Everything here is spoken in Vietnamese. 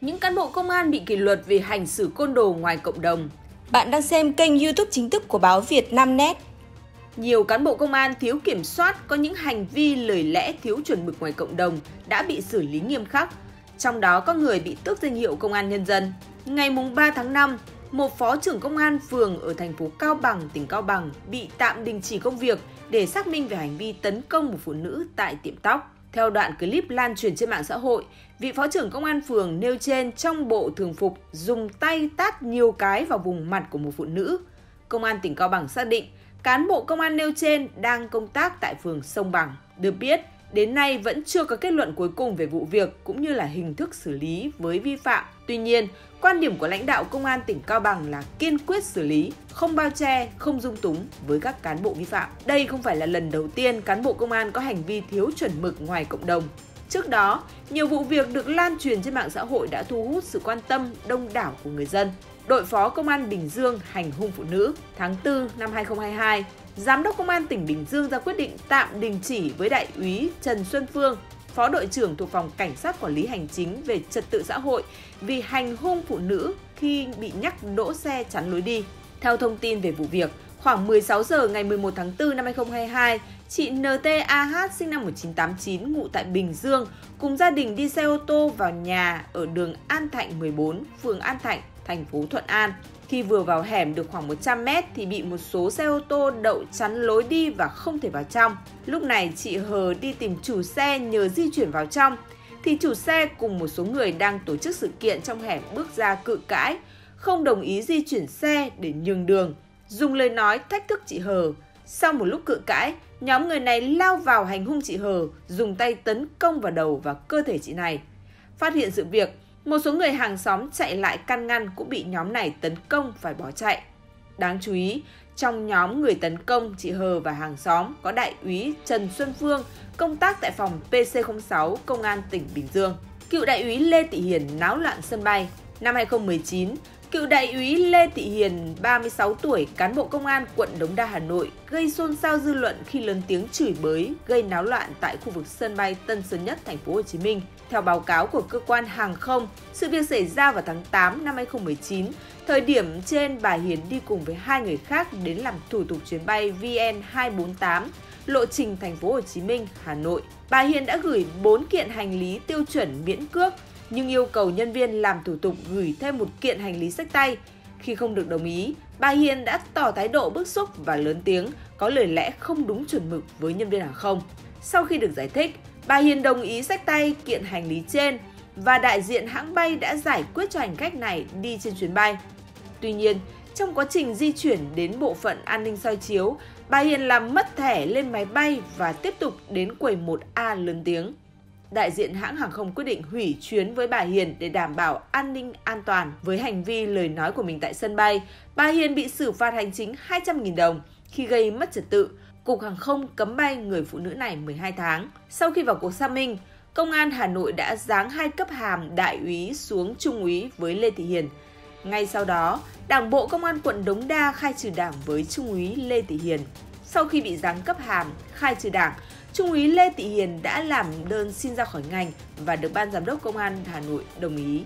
Những cán bộ công an bị kỷ luật vì hành xử côn đồ ngoài cộng đồng. Bạn đang xem kênh YouTube chính thức của báo Việt Nam Net. Nhiều cán bộ công an thiếu kiểm soát có những hành vi lời lẽ thiếu chuẩn mực ngoài cộng đồng đã bị xử lý nghiêm khắc, trong đó có người bị tước danh hiệu công an nhân dân. Ngày 3 tháng 5, một phó trưởng công an phường ở thành phố Cao Bằng, tỉnh Cao Bằng bị tạm đình chỉ công việc để xác minh về hành vi tấn công một phụ nữ tại tiệm tóc. Theo đoạn clip lan truyền trên mạng xã hội, vị phó trưởng công an phường nêu trên trong bộ thường phục dùng tay tát nhiều cái vào vùng mặt của một phụ nữ. Công an tỉnh Cao Bằng xác định cán bộ công an nêu trên đang công tác tại phường Sông Bằng. Được biết, đến nay vẫn chưa có kết luận cuối cùng về vụ việc cũng như là hình thức xử lý với vi phạm. Tuy nhiên, quan điểm của lãnh đạo công an tỉnh Cao Bằng là kiên quyết xử lý, không bao che, không dung túng với các cán bộ vi phạm. Đây không phải là lần đầu tiên cán bộ công an có hành vi thiếu chuẩn mực ngoài cộng đồng. Trước đó, nhiều vụ việc được lan truyền trên mạng xã hội đã thu hút sự quan tâm đông đảo của người dân. Đội phó Công an Bình Dương hành hung phụ nữ tháng 4 năm 2022, Giám đốc Công an tỉnh Bình Dương ra quyết định tạm đình chỉ với Đại úy Trần Xuân Phương, Phó đội trưởng thuộc phòng Cảnh sát Quản lý Hành chính về Trật tự xã hội vì hành hung phụ nữ khi bị nhắc đỗ xe chắn lối đi. Theo thông tin về vụ việc, khoảng 16 giờ ngày 11 tháng 4 năm 2022, chị NTAH sinh năm 1989 ngụ tại Bình Dương cùng gia đình đi xe ô tô vào nhà ở đường An Thạnh 14, phường An Thạnh, thành phố Thuận An. Khi vừa vào hẻm được khoảng 100 mét thì bị một số xe ô tô đậu chắn lối đi và không thể vào trong. Lúc này chị Hờ đi tìm chủ xe nhờ di chuyển vào trong thì chủ xe cùng một số người đang tổ chức sự kiện trong hẻm bước ra cự cãi, không đồng ý di chuyển xe để nhường đường, dùng lời nói thách thức chị Hờ. Sau một lúc cự cãi, nhóm người này lao vào hành hung chị Hờ, dùng tay tấn công vào đầu và cơ thể chị này. Phát hiện sự việc, một số người hàng xóm chạy lại can ngăn cũng bị nhóm này tấn công phải bỏ chạy. Đáng chú ý, trong nhóm người tấn công chị Hờ và hàng xóm có đại úy Trần Xuân Phương công tác tại phòng PC06 Công an tỉnh Bình Dương. Cựu đại úy Lê Thị Hiền náo loạn sân bay. Năm 2019, Cựu đại úy Lê Thị Hiền, 36 tuổi, cán bộ công an quận Đống Đa, Hà Nội, gây xôn xao dư luận khi lớn tiếng chửi bới, gây náo loạn tại khu vực sân bay Tân Sơn Nhất, thành phố Hồ Chí Minh. Theo báo cáo của cơ quan hàng không, sự việc xảy ra vào tháng 8 năm 2019. Thời điểm trên, bà Hiền đi cùng với hai người khác đến làm thủ tục chuyến bay VN248 lộ trình thành phố Hồ Chí Minh, Hà Nội. Bà Hiền đã gửi 4 kiện hành lý tiêu chuẩn miễn cước nhưng yêu cầu nhân viên làm thủ tục gửi thêm một kiện hành lý sách tay. Khi không được đồng ý, bà Hiền đã tỏ thái độ bức xúc và lớn tiếng, có lời lẽ không đúng chuẩn mực với nhân viên hàng không. Sau khi được giải thích, bà Hiền đồng ý sách tay kiện hành lý trên và đại diện hãng bay đã giải quyết cho hành khách này đi trên chuyến bay. Tuy nhiên, trong quá trình di chuyển đến bộ phận an ninh soi chiếu, bà Hiền làm mất thẻ lên máy bay và tiếp tục đến quầy 1A lớn tiếng đại diện hãng hàng không quyết định hủy chuyến với bà Hiền để đảm bảo an ninh an toàn. Với hành vi lời nói của mình tại sân bay, bà Hiền bị xử phạt hành chính 200.000 đồng khi gây mất trật tự. Cục Hàng không cấm bay người phụ nữ này 12 tháng. Sau khi vào cuộc xác minh, Công an Hà Nội đã giáng hai cấp hàm đại úy xuống trung úy với Lê Thị Hiền. Ngay sau đó, Đảng bộ Công an quận Đống Đa khai trừ đảng với trung úy Lê Thị Hiền. Sau khi bị giáng cấp hàm, khai trừ đảng, Trung úy Lê Thị Hiền đã làm đơn xin ra khỏi ngành và được Ban Giám đốc Công an Hà Nội đồng ý.